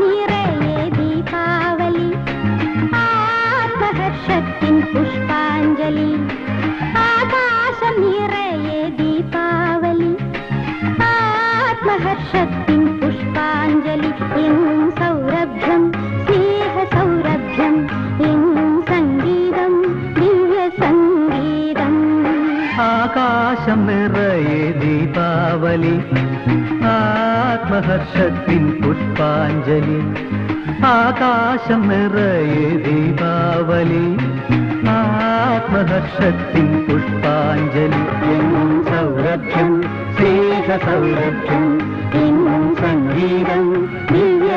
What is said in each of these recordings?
ನೀರ നിറയെ ദീപാവലി ആത്മഹർഷത്തിൻ പുഷ്പാഞ്ജലി ആകാശം നിറയെ ദീപാവലി ആത്മഹർഷത്തിൻ പുഷ്പാഞ്ജലി എങ്ങും സൗരഭ്യം സ്നേഹ സൗരഭ്യം എങ്ങും സംഗീതം ദിവ്യ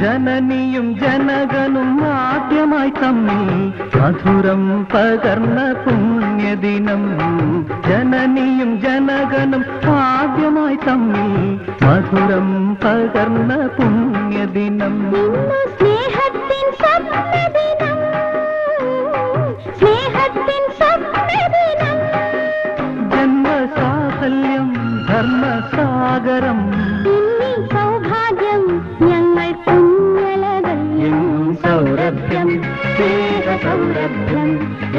ജനനിയും ജനകനും ആദ്യമായി തമ്മിൽ മധുരം പകർന്ന പുണ്യദിനം. ജനനിയും ജനകനും ആദ്യമായി തമ്മിൽ മധുരം പകർന്ന പുണ്യദിനം. സ്നേഹത്തിൻ സ്വപ്നദിനം സ്നേഹത്തിൻ സ്വപ്നദിനം ജന്മസാഫല്യം ധർമ്മസാഗരം. സൗഭാഗ്യം സൗരഭ്യം സൗരഭ്യം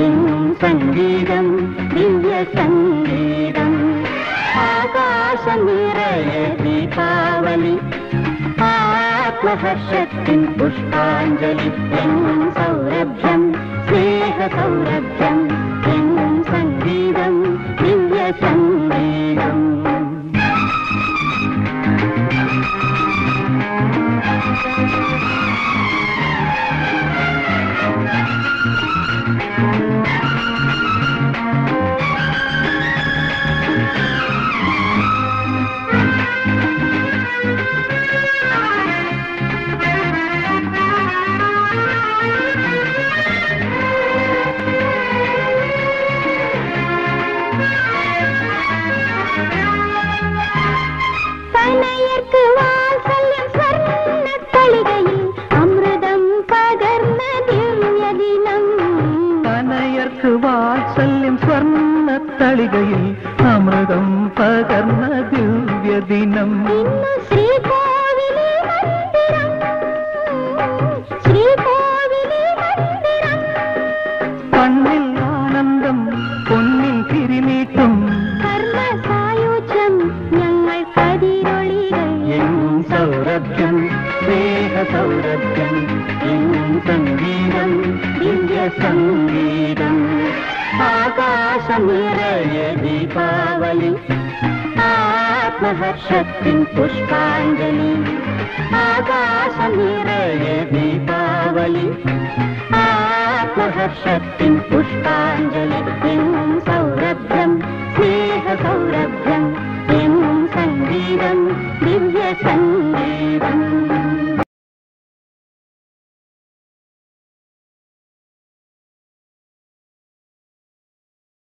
ഇന്നും സംഗീതം ദിവ്യ സംഗീതം. ആകാശ നിറയ ദീപാവലി ആത്മഹർഷത്തിൻ പുഷ്പാഞ്ജലി. എന്നും സൗരഭ്യം സ്നേഹ സൗരഭ്യം എന്നും സംഗീതം ദിവ്യ സംഗീതം. സ്വർണത്തളികയിൽ അമൃതം പകർന്ന ദിവ്യദിനം. കണ്ണിൽ ആനന്ദം പൊന്നിൽ തിരിനീട്ടും കർമ്മസായുജ്യം ഞങ്ങൾ കതിരൊളികൾ എങ്ങും സൗരഭ്യം എങ്ങും സംഗീതം ദിവ്യ സംഗീതം. ആകാശം നിറയെ ദീപാവലി ആത്മഹർഷത്തിൻ പുഷ്പാഞ്ജലി ആകാശം നിറയെ ദീപാവലി ആത്മഹർഷത്തിൻ പുഷ്പാഞ്ജലി എങ്ങും സൗരഭ്യം സ്നേഹ സൗരഭ്യം